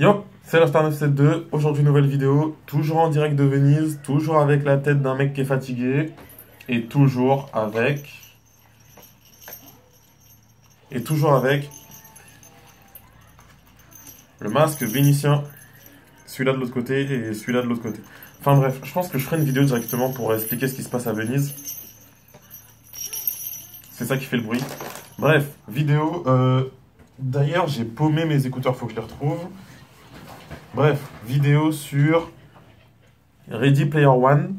C'est la Star 972, aujourd'hui nouvelle vidéo, toujours en direct de Venise, toujours avec la tête d'un mec qui est fatigué, et toujours avec... Et toujours avec... Le masque vénitien, celui-là de l'autre côté et celui-là de l'autre côté. Enfin bref, je pense que je ferai une vidéo directement pour expliquer ce qui se passe à Venise. C'est ça qui fait le bruit. Bref, vidéo. Euh, D'ailleurs, j'ai paumé mes écouteurs, faut que je les retrouve. Bref, vidéo sur Ready Player One.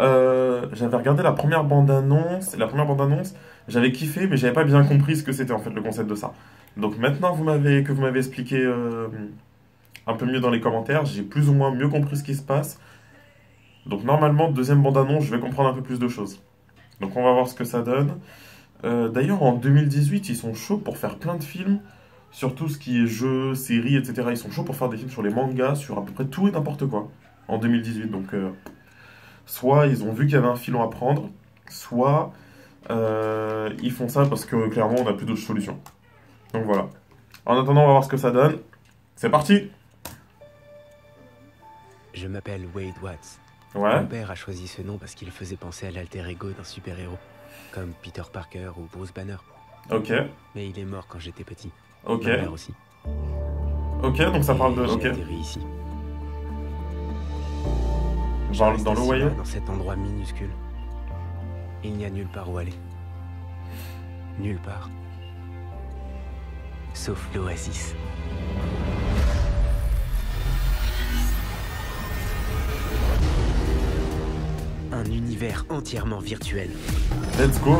Euh, j'avais regardé la première bande-annonce. La première bande-annonce, j'avais kiffé, mais j'avais pas bien compris ce que c'était en fait le concept de ça. Donc maintenant vous m'avez, que vous m'avez expliqué euh, un peu mieux dans les commentaires, j'ai plus ou moins mieux compris ce qui se passe. Donc normalement, deuxième bande-annonce, je vais comprendre un peu plus de choses. Donc on va voir ce que ça donne. Euh, d'ailleurs, en 2018, ils sont chauds pour faire plein de films sur tout ce qui est jeux, séries, etc. Ils sont chauds pour faire des films sur les mangas, sur à peu près tout et n'importe quoi. En 2018, donc euh, soit ils ont vu qu'il y avait un filon à prendre, soit euh, ils font ça parce que clairement on n'a plus d'autres solutions. Donc voilà. En attendant, on va voir ce que ça donne. C'est parti Je m'appelle Wade Watts. Ouais. Mon père a choisi ce nom parce qu'il faisait penser à l'alter ego d'un super-héros, comme Peter Parker ou Bruce Banner. Ok. Mais il est mort quand j'étais petit. Ok. Ma mère aussi. Ok, donc ça parle de. J'ai Ok. atterri ici. Dans, Resté dans l'Ohio Dans cet endroit minuscule. Il n'y a nulle part où aller. Nulle part. Sauf l'oasis. Un univers entièrement virtuel. Let's go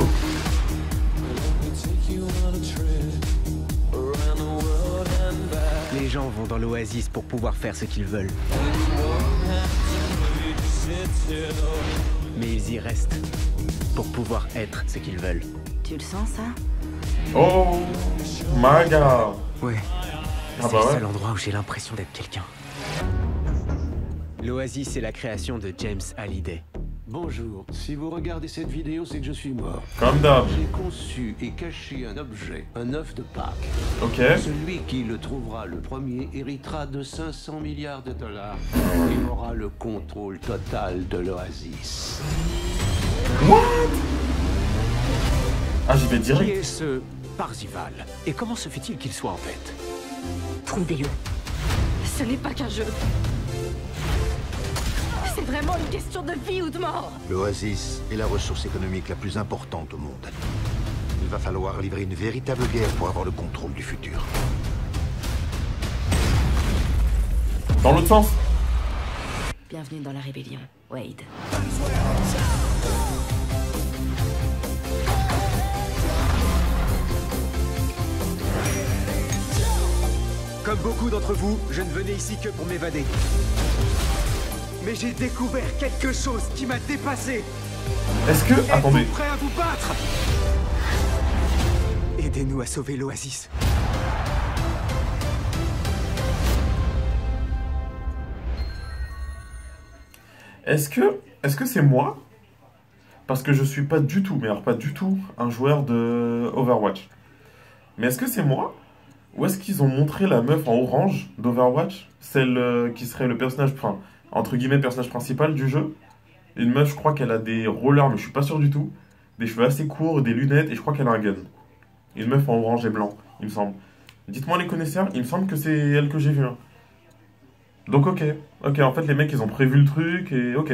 gens vont dans l'oasis pour pouvoir faire ce qu'ils veulent. Mais ils y restent pour pouvoir être ce qu'ils veulent. Tu le sens ça? Oh my god Ouais. Ah c'est bah le ouais. seul endroit où j'ai l'impression d'être quelqu'un. L'oasis est la création de James Hallyday. Bonjour, si vous regardez cette vidéo, c'est que je suis mort. Comme d'hab. J'ai conçu et caché un objet, un œuf de Pâques. Ok. Celui qui le trouvera le premier héritera de 500 milliards de dollars et aura le contrôle total de l'oasis. Ah, j'y vais Qui direct. est ce Parzival? Et comment se fait-il qu'il soit en tête? Trouvez-le. Ce n'est pas qu'un jeu. C'est vraiment une question de vie ou de mort. L'Oasis est la ressource économique la plus importante au monde. Il va falloir livrer une véritable guerre pour avoir le contrôle du futur. Dans l'autre sens Bienvenue dans la rébellion, Wade. Comme beaucoup d'entre vous, je ne venais ici que pour m'évader. Mais j'ai découvert quelque chose qui m'a dépassé. Est-ce que. Attendez. Êtes-vous prêts à vous battre? Aidez-nous à sauver l'oasis. Est-ce que. Est-ce que c'est moi? Parce que je suis pas du tout, mais alors pas du tout, un joueur de Overwatch. Mais est-ce que c'est moi? Ou est-ce qu'ils ont montré la meuf en orange d'Overwatch? Celle euh, qui serait le personnage. Enfin, entre guillemets, le personnage principal du jeu. Une meuf, je crois qu'elle a des rollers, mais je suis pas sûr du tout. Des cheveux assez courts, des lunettes, et je crois qu'elle a un gun. Une meuf en orange et blanc, il me semble. Dites-moi les connaisseurs, il me semble que c'est elle que j'ai vue. hein. Donc ok, ok, en fait les mecs ils ont prévu le truc et ok.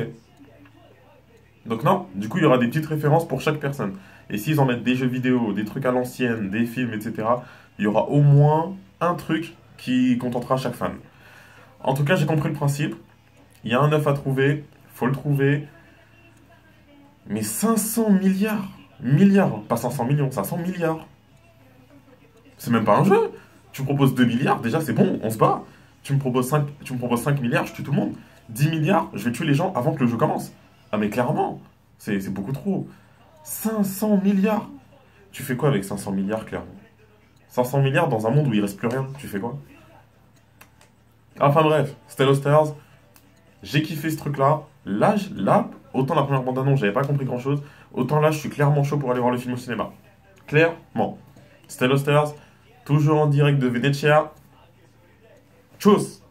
Donc non, du coup il y aura des petites références pour chaque personne. Et s'ils en mettent des jeux vidéo, des trucs à l'ancienne, des films, etc., il y aura au moins un truc qui contentera chaque fan. En tout cas j'ai compris le principe. Il y a un œuf à trouver, faut le trouver. Mais 500 milliards Milliards, pas 500 millions, 500 milliards. C'est même pas un jeu. Tu me proposes 2 milliards, déjà c'est bon, on se bat. Tu me, proposes 5, tu me proposes 5 milliards, je tue tout le monde. 10 milliards, je vais tuer les gens avant que le jeu commence. Ah mais clairement, c'est c'est beaucoup trop. 500 milliards. Tu fais quoi avec 500 milliards, clairement 500 milliards dans un monde où il reste plus rien, tu fais quoi? Enfin bref, Stellar Stars, j'ai kiffé ce truc-là. Là, là, autant la première bande-annonce, j'avais pas compris grand-chose. Autant là, je suis clairement chaud pour aller voir le film au cinéma. Clairement. Stellar Stars, toujours en direct de Venezia. Tchuss